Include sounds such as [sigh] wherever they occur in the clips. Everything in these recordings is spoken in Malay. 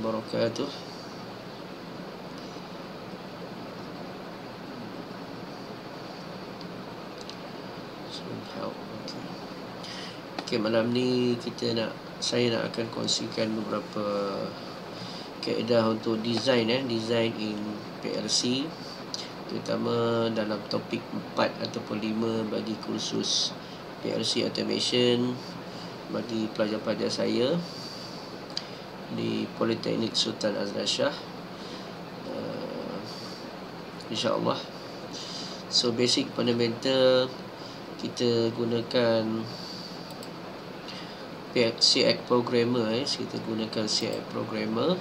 wabarakatuh. Okey, malam ni kita nak saya nak akan kongsikan beberapa kaedah untuk design eh, design in PLC terutama dalam topik 4 ataupun 5 bagi kursus PLC Automation bagi pelajar-pelajar saya di Politeknik Sultan Azlan Shah. Uh, InsyaAllah. So basic fundamental kita gunakan CX programmer eh. kita gunakan CX programmer.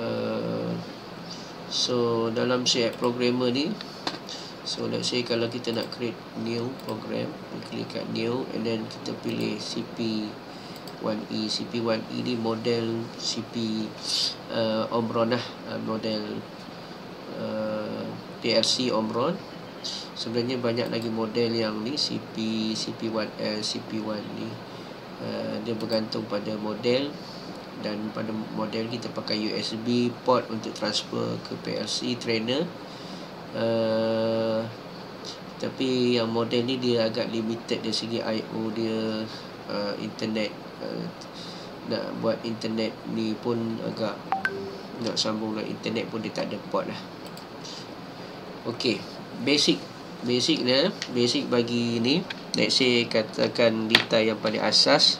Uh, so dalam CX programmer ni So let's say kalau kita nak create new program We klik kat new and then kita pilih CP1E CP1E ni model CP uh, Omron lah uh, Model uh, PLC Omron Sebenarnya banyak lagi model yang ni CP, CP1L, CP1 ni uh, Dia bergantung pada model Dan pada model kita pakai USB port untuk transfer ke PLC trainer uh, tapi yang model ni dia agak limited dari segi I/O dia uh, internet uh, nak buat internet ni pun agak nak sambung dengan internet pun dia tak ada port lah. Okey, basic basic dia basic bagi ni let's say katakan data yang paling asas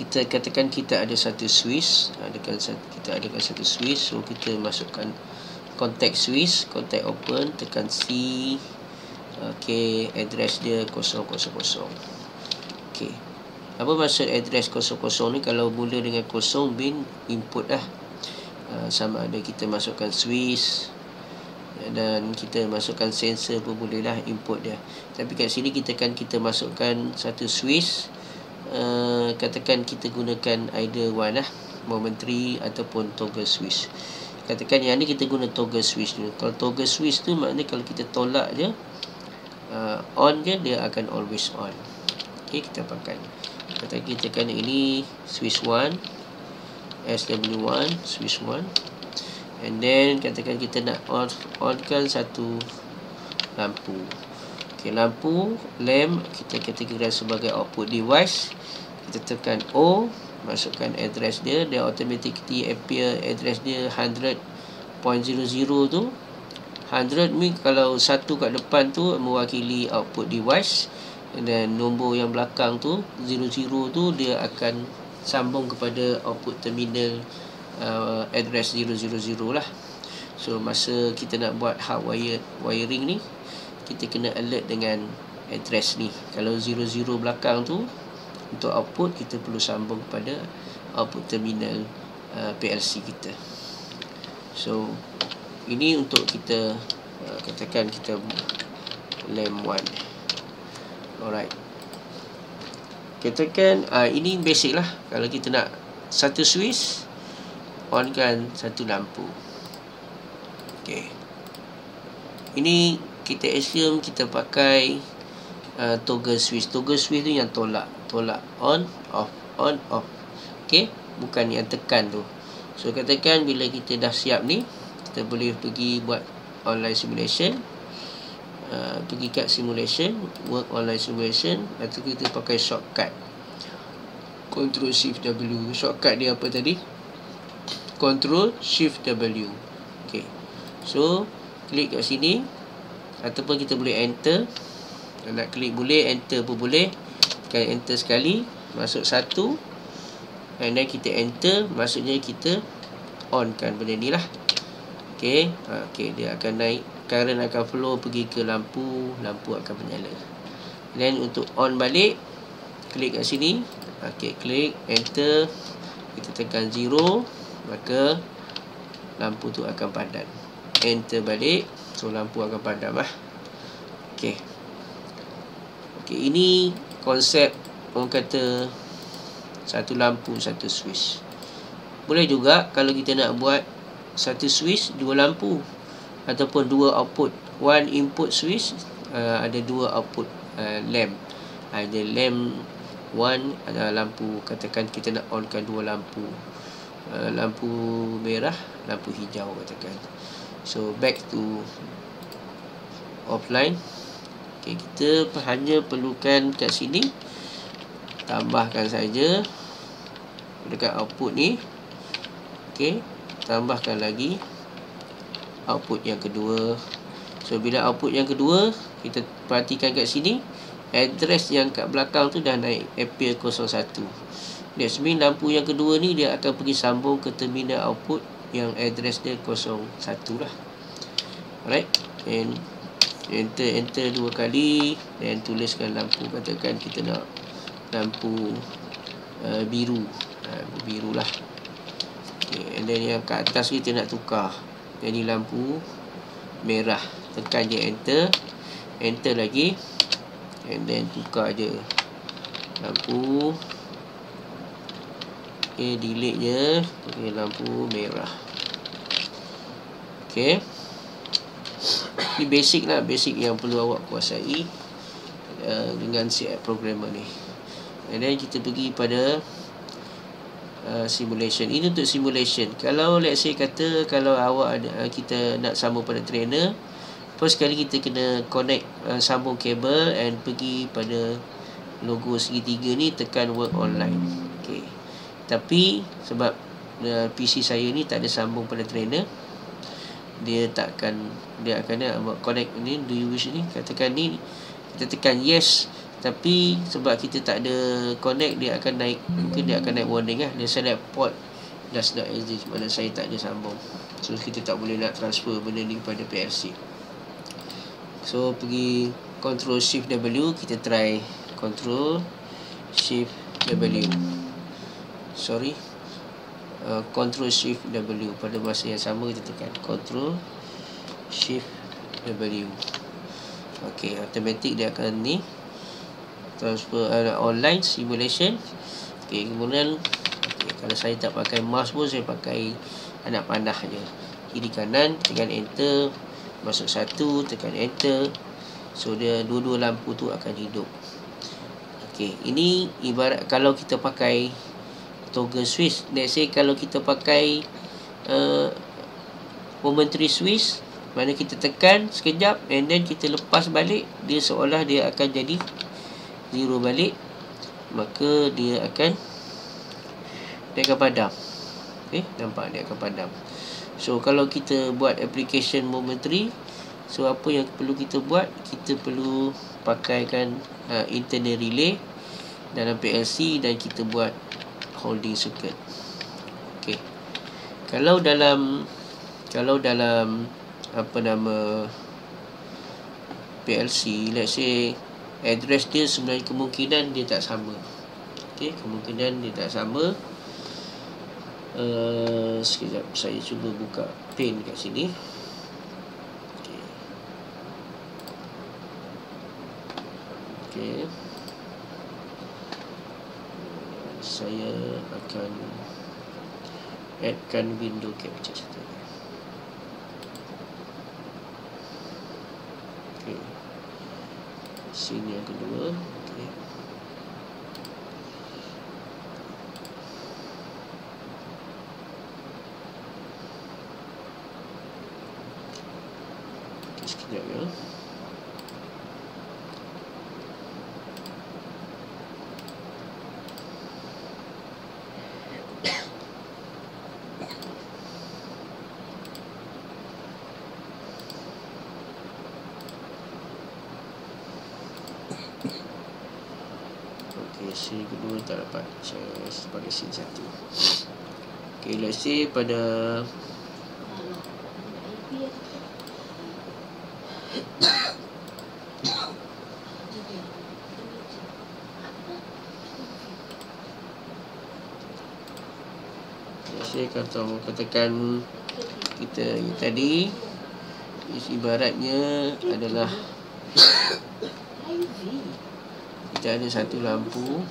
kita katakan kita ada satu switch ada kan kita ada satu switch so kita masukkan contact switch contact open tekan C ok address dia 000 ok apa maksud address 00 ni? Kalau mula dengan kosong bin input lah. Uh, sama ada kita masukkan switch dan kita masukkan sensor pun boleh lah input dia. Tapi kat sini kita kan kita masukkan satu switch uh, katakan kita gunakan either one lah momentary ataupun toggle switch katakan yang ni kita guna toggle switch dulu. Kalau toggle switch tu maknanya kalau kita tolak je uh, on je dia akan always on. Ok kita pakai kita kan ini switch 1 SW1 switch 1 and then katakan kita nak on on kan satu lampu. Ok lampu lamp kita kategorikan sebagai output device. Kita tekan O masukkan address dia dia automatically appear address dia 100.00 tu. 100 ni kalau satu kat depan tu mewakili output device dan nombor yang belakang tu 00 tu dia akan sambung kepada output terminal uh, address 000 lah. So masa kita nak buat hardwire wiring ni kita kena alert dengan address ni. Kalau 00 belakang tu untuk output kita perlu sambung kepada output terminal uh, PLC kita. So ini untuk kita uh, katakan kita LAM 1 alright. Katakan uh, ini basic lah. Kalau kita nak satu switch on kan satu lampu. Ok ini kita assume kita pakai uh, toggle switch toggle switch tu yang tolak. Tolak on off on off. Okey bukan yang tekan tu. So katakan bila kita dah siap ni kita boleh pergi buat online simulation uh, pergi kat simulation work online simulation atau kita pakai shortcut. Control shift w. Shortcut dia apa tadi? Control shift w. Okey so klik kat sini. Ataupun kita boleh enter. Nak klik boleh enter pun boleh. Tekan enter sekali masuk satu. And then kita enter maksudnya kita on kan benda ni lah. Ok ha, ok dia akan naik current akan flow pergi ke lampu lampu akan menyala. Then untuk on balik klik kat sini. Ok klik enter. Kita tekan zero maka lampu tu akan padam enter balik so lampu akan padam lah. Okey. Okey ini konsep orang kata satu lampu satu switch. Boleh juga kalau kita nak buat satu switch dua lampu ataupun dua output. One input switch uh, ada dua output uh, lamp. Ada lamp one ada lampu katakan kita nak onkan dua lampu uh, lampu merah lampu hijau katakan. So back to offline. Okay, kita hanya perlukan kat sini. Tambahkan saja dekat output ni. Okey tambahkan lagi output yang kedua. So bila output yang kedua kita perhatikan kat sini address yang kat belakang tu dah naik appear 01 that's mean lampu yang kedua ni dia akan pergi sambung ke terminal output yang address dia 01 lah. Alright? And enter enter dua kali dan tuliskan lampu. Katakan kita nak lampu uh, biru. Uh, biru lah. Okay. and then yang kat atas kita nak tukar jadi lampu merah tekan je enter. Enter lagi. And then tukar je lampu. Ok delete je. Ok lampu merah. Ok ni basic lah. Basic yang perlu awak kuasai uh, dengan si programmer ni. And then kita pergi pada Uh, simulation. Ini untuk simulation. Kalau let's say kata kalau awak ada uh, kita nak sambung pada trainer first kali kita kena connect uh, sambung kabel and pergi pada logo segitiga ni tekan work online. Okey tapi sebab uh, PC saya ni tak ada sambung pada trainer dia takkan dia akan uh, connect ni do you wish ni? Katakan ni kita tekan yes tapi sebab kita tak ada connect dia akan naik mungkin dia akan naik warning lah dia select port does not exist mana saya tak ada sambung. So kita tak boleh nak transfer benda ni kepada PLC so pergi control shift W kita try control shift W. Sorry. Uh, control shift W. Pada masa yang sama kita tekan control shift W. Ok automatic dia akan ni transfer uh, online simulation. Okay, kemudian okay, kalau saya tak pakai mouse pun saya pakai anak panah je. Kiri kanan tekan enter. Masuk satu tekan enter. So dia dua-dua lampu tu akan hidup. Okey, ini ibarat kalau kita pakai toggle switch let's say kalau kita pakai uh, momentary switch mana kita tekan sekejap and then kita lepas balik dia seolah dia akan jadi zero balik maka dia akan dia akan padam. Okey nampak dia akan padam. So kalau kita buat application momentary so apa yang perlu kita buat? Kita perlu pakaikan uh, internal relay dalam PLC dan kita buat holding circuit. Okey kalau dalam kalau dalam apa nama PLC let's say address dia sebenarnya kemungkinan dia tak sama. Okey kemungkinan dia tak sama. Uh, sekejap saya cuba buka pin kat sini. Okey. Okey. Saya akan addkan window capture sini yang kedua okey okey sekejap ya sini kedua tak dapat pakai sini satu. Ok let's say pada saya kata katakan kita tadi ibaratnya adalah kita ada satu lampu.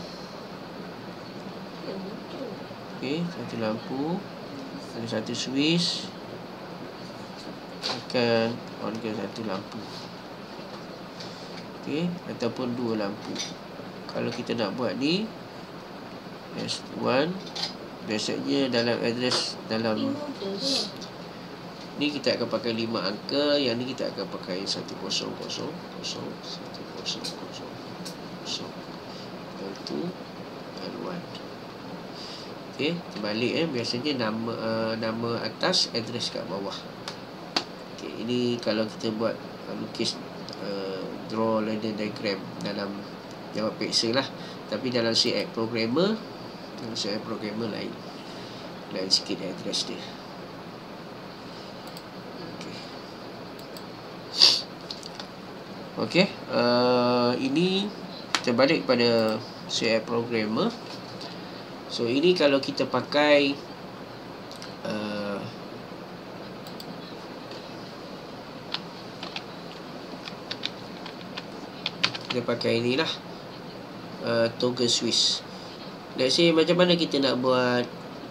Okey satu lampu. Ada satu switch. Akan onkan satu lampu. Okey ataupun dua lampu. Kalau kita nak buat ni S1 biasanya dalam address dalam ni kita akan pakai 5 angka yang ni kita akan pakai 1000 1000 1000 itu L1 Okey, terbalik eh biasanya nama uh, nama atas address kat bawah. Okey, ini kalau kita buat uh, lukis uh, draw ladder diagram dalam jawab pixel lah. Tapi dalam CX programmer dalam CX programmer lain. Lain sikit address dia. Okey, uh, ini kita balik pada CX programmer. So ini kalau kita pakai uh, Kita pakai inilah uh, Toggle switch Let's say macam mana kita nak buat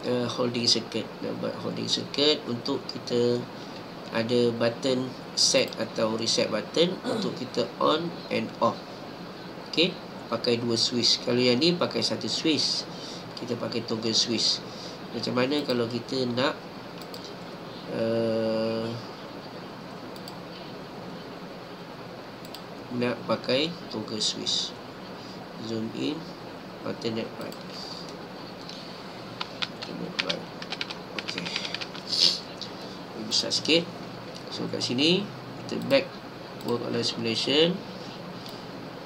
uh, Holding circuit? Nak buat holding circuit Untuk kita Ada button set atau reset button Untuk kita on and off Okay Pakai dua switch Kalau yang ni pakai satu switch kita pakai toggle switch macam mana kalau kita nak uh, nak pakai toggle switch zoom in alternate right. Alternate right. Ok Ini besar sikit. So kat sini kita back work on simulation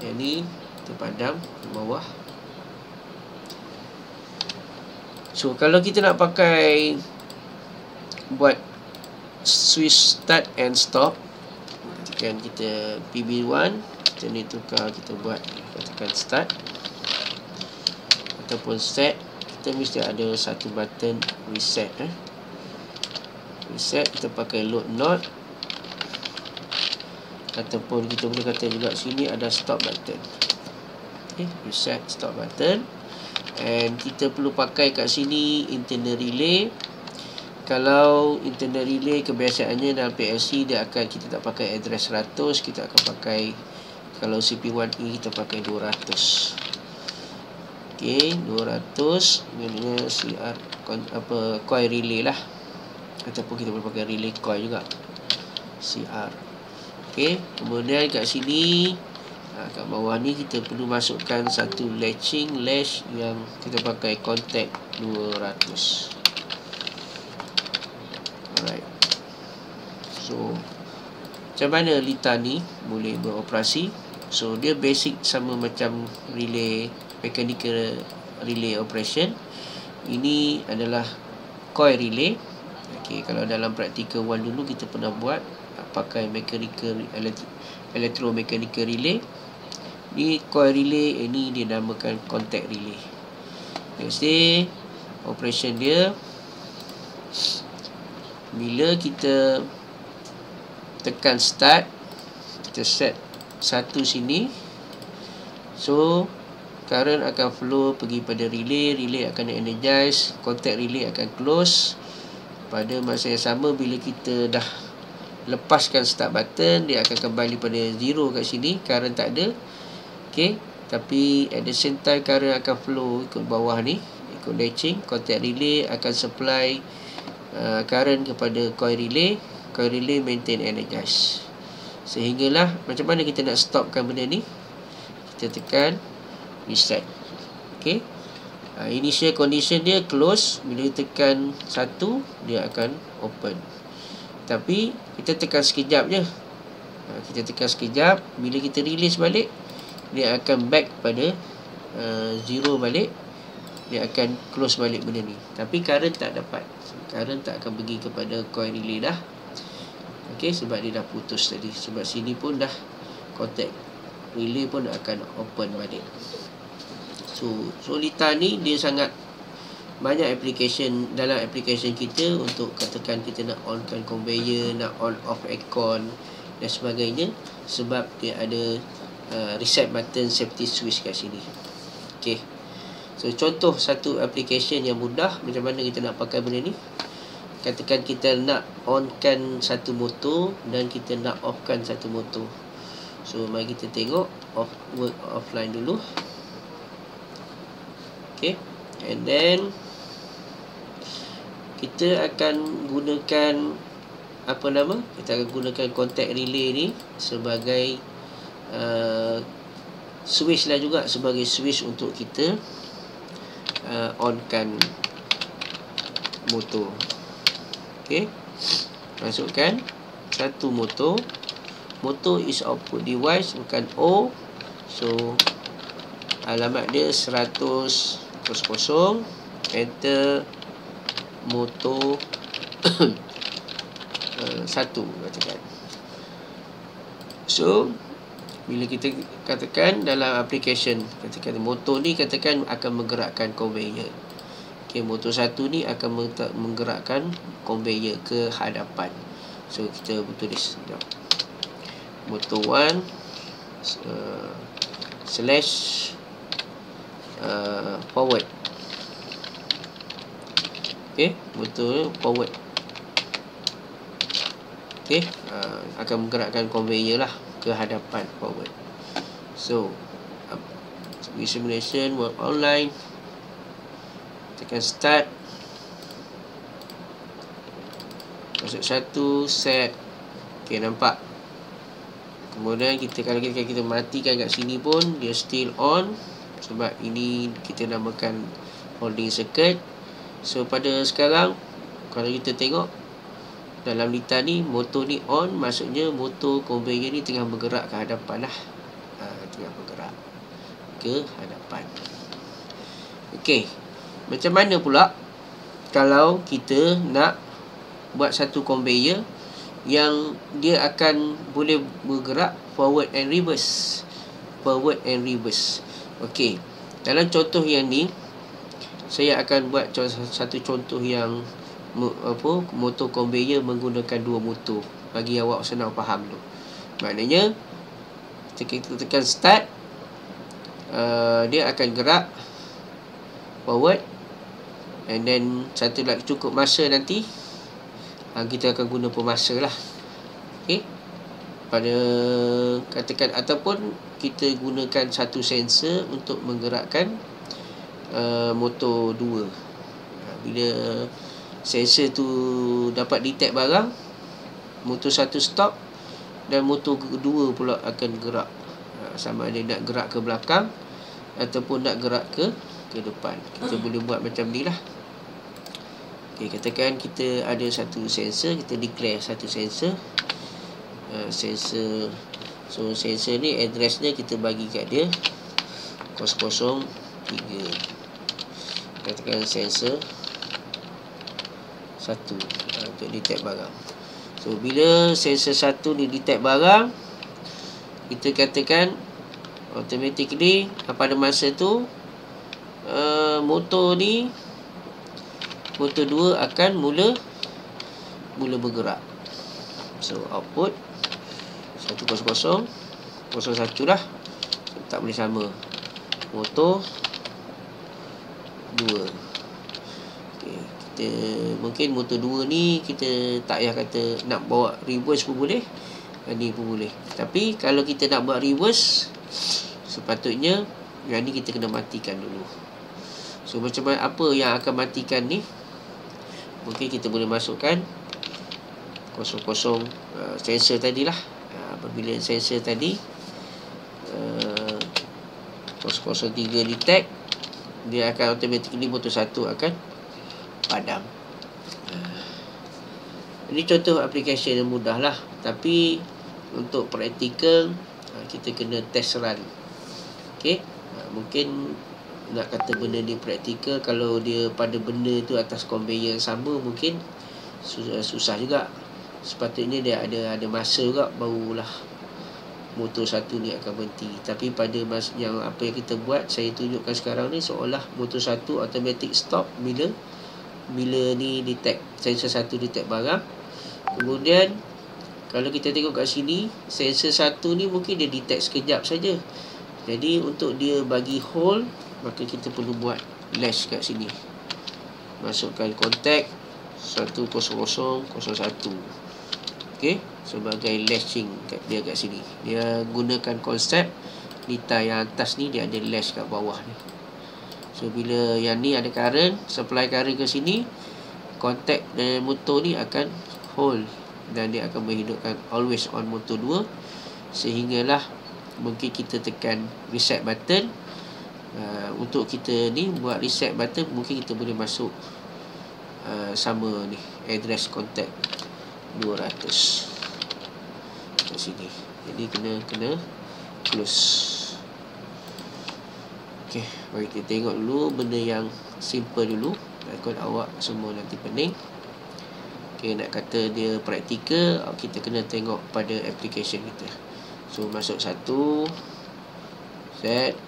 yang ni kita padam ke bawah. So kalau kita nak pakai buat switch start and stop tekan kita PB1 kita ni tukar kita buat tekan start. Ataupun set kita mesti ada satu button reset eh. reset kita pakai load node ataupun kita boleh kata juga sini ada stop button okay. reset stop button And kita perlu pakai kat sini internal relay. Kalau internal relay kebiasaannya dalam PLC dia akan kita tak pakai address 100, kita akan pakai kalau CP1E kita pakai 200. Okey, 200 maknanya CR apa coil relay lah. Ataupun kita boleh pakai relay coil juga. CR. Okey, kemudian kat sini. Ha, kat bawah ni kita perlu masukkan satu latching latch yang kita pakai contact 200 alright. So macam mana lita ni boleh beroperasi? So dia basic sama macam relay mechanical relay operation. Ini adalah coil relay. Okay, kalau dalam practical 1 dulu kita pernah buat pakai mechanical electromechanical relay. Ni coil relay ini dia namakan contact relay. Let's say operation dia bila kita tekan start kita set satu sini. So current akan flow pergi pada relay relay akan energize contact relay akan close. Pada masa yang sama bila kita dah lepaskan start button dia akan kembali pada zero kat sini current tak ada Okey, tapi at the same time current akan flow ikut bawah ni, ikut latching, contact relay akan supply uh, current kepada coil relay, coil relay maintain energize. Sehinggalah macam mana kita nak stopkan benda ni? Kita tekan reset. Okey. Uh, initial condition dia close, bila tekan satu dia akan open. Tapi kita tekan sekejap je. Uh, kita tekan sekejap, bila kita release balik dia akan back pada uh, zero balik. Dia akan close balik benda ni. Tapi current tak dapat. Current tak akan pergi kepada coil relay dah. Ok sebab dia dah putus tadi. Sebab sini pun dah contact relay pun akan open balik. So solita ni dia sangat banyak application dalam application kita untuk katakan kita nak onkan conveyor nak on off aircon dan sebagainya sebab dia ada uh, reset button safety switch kat sini. Okey. So contoh satu application yang mudah macam mana kita nak pakai benda ni. Katakan kita nak onkan satu motor dan kita nak offkan satu motor. So mari kita tengok off work offline dulu. Okey. And then kita akan gunakan apa nama kita akan gunakan contact relay ni sebagai uh, switch lah juga sebagai switch untuk kita uh, onkan motor. Okey. Masukkan satu motor. Motor is output device bukan O. So alamat dia 100 kosong enter motor [coughs] uh, satu katakan. So bila kita katakan dalam application katakan motor ni katakan akan menggerakkan conveyor. Okay, motor satu ni akan menggerakkan conveyor ke hadapan. So kita tulis motor one uh, slash uh, forward okey betul. Forward. Okey uh, akan menggerakkan conveyor lah ke hadapan forward. So uh, simulation work online. Tekan start. Masuk satu set. Okey nampak? Kemudian kita kalau kita kita matikan kat sini pun dia still on. Sebab ini kita namakan holding circuit So pada sekarang Kalau kita tengok Dalam litar ni Motor ni on Maksudnya motor conveyor ni Tengah bergerak ke hadapan lah. Ha, Tengah bergerak Ke hadapan. Okey Macam mana pula Kalau kita nak Buat satu conveyor Yang dia akan Boleh bergerak Forward and reverse? Forward and reverse. Okey Dalam contoh yang ni saya akan buat satu contoh yang apa motor conveyor menggunakan dua motor bagi awak senang faham tu. Maknanya kita tekan start uh, dia akan gerak forward and then satu lagi cukup masa nanti uh, kita akan guna pemasa lah. Okey. Pada katakan ataupun kita gunakan satu sensor untuk menggerakkan uh, motor 2 uh, bila sensor tu dapat detect barang motor satu stop dan motor kedua pula akan gerak. Uh, sama ada nak gerak ke belakang ataupun nak gerak ke ke depan. Kita boleh buat macam ni lah. Okay, katakan kita ada satu sensor kita declare satu sensor. Uh, sensor so sensor ni address dia kita bagi kat dia 003 katakan sensor. Satu uh, untuk detect barang. So bila sensor satu ni detect barang kita katakan automatically pada masa tu uh, motor ni motor dua akan mula mula bergerak. So output 100 01 lah. Tak boleh sama. Motor dua. Okay. kita mungkin motor dua ni kita tak payah kata nak bawa reverse pun boleh. Ni pun boleh. Tapi kalau kita nak buat reverse sepatutnya yang ni kita kena matikan dulu. So macam apa yang akan matikan ni? Mungkin kita boleh masukkan kosong-kosong uh, sensor tadilah. Uh, apabila sensor tadi uh, 003 detect dia akan automatically motor satu akan padam. Ini contoh aplikasi yang mudah lah. Tapi untuk praktikal ha, kita kena test run. Ok ha, mungkin nak kata benda ni praktikal kalau dia pada benda tu atas conveyor yang sama mungkin susah juga. Sepatutnya dia ada ada masa juga barulah motor satu ni akan berhenti. Tapi pada mas yang apa yang kita buat saya tunjukkan sekarang ni seolah motor satu automatic stop bila bila ni detect sensor satu detect barang. Kemudian kalau kita tengok kat sini sensor satu ni mungkin dia detect sekejap saja. Jadi untuk dia bagi hold maka kita perlu buat latch kat sini. Masukkan kontak 10001 okey sebagai latching kat dia kat sini. Dia gunakan konsep litar yang atas ni dia ada latch kat bawah ni. So bila yang ni ada current supply current ke sini kontak dengan motor ni akan hold dan dia akan menghidupkan always on motor 2 sehinggalah mungkin kita tekan reset button. Uh, untuk kita ni buat reset button mungkin kita boleh masuk uh, sama ni address contact 200 kat sini. Jadi kena kena close. Ok mari kita tengok dulu benda yang simple dulu. Takut awak semua nanti pening. Ok nak kata dia praktikal kita kena tengok pada application kita. So masuk satu set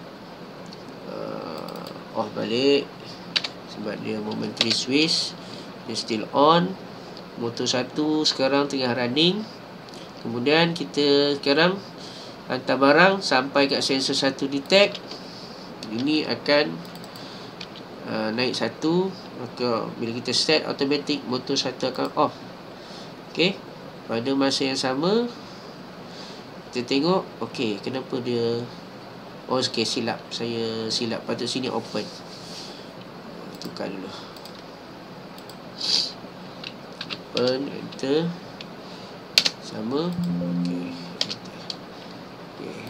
uh, off balik. Sebab dia momentary switch dia still on. Motor satu sekarang tengah running kemudian kita sekarang hantar barang sampai kat sensor satu detect. Ini akan uh, naik satu maka bila kita set automatic motor satu akan off. Ok pada masa yang sama kita tengok ok kenapa dia oh ok silap. Saya silap patut sini open. Tukar dulu. Open enter sama. Okey. Okey.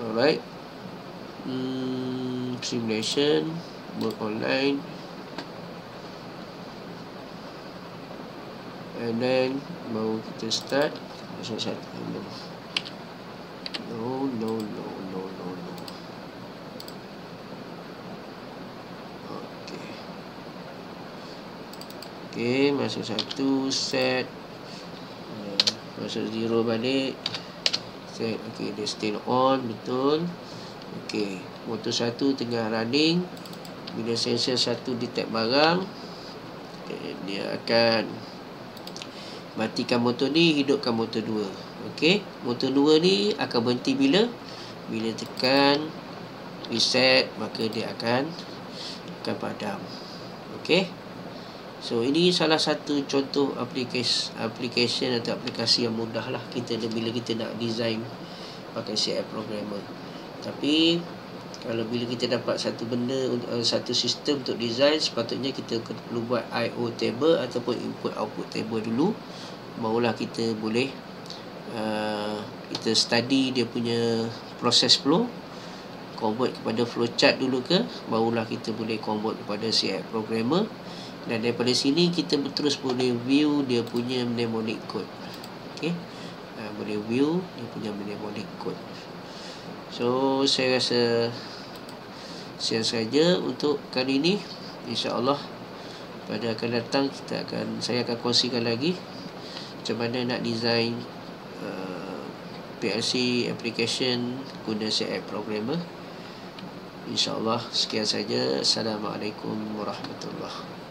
Alright. Hmm, simulation. Work online. And then mau kita start? Satu no no no no no Okey, masuk satu set. Masuk zero balik. Set. Okey, dia still on betul. Okey, motor satu tengah running. Bila sensor satu detect barang, okay, dia akan matikan motor ni, hidupkan motor dua. Okey, motor dua ni akan berhenti bila bila tekan reset maka dia akan akan padam. Okey. So ini salah satu contoh aplikasi application atau aplikasi yang mudah lah kita bila kita nak design pakai CI programmer. Tapi kalau bila kita dapat satu benda uh, satu sistem untuk design sepatutnya kita perlu buat IO table ataupun input output table dulu barulah kita boleh uh, kita study dia punya process flow convert kepada flowchart dulu ke barulah kita boleh convert kepada CI programmer dan daripada sini kita terus boleh view dia punya mnemonic code. Okey. Uh, boleh view dia punya mnemonic code. So saya rasa sekian saja untuk kali ini. Insyaallah pada akan datang kita akan saya akan kongsikan lagi macam mana nak design uh, PLC application guna CI programmer. InsyaAllah sekian saja. Assalamualaikum warahmatullahi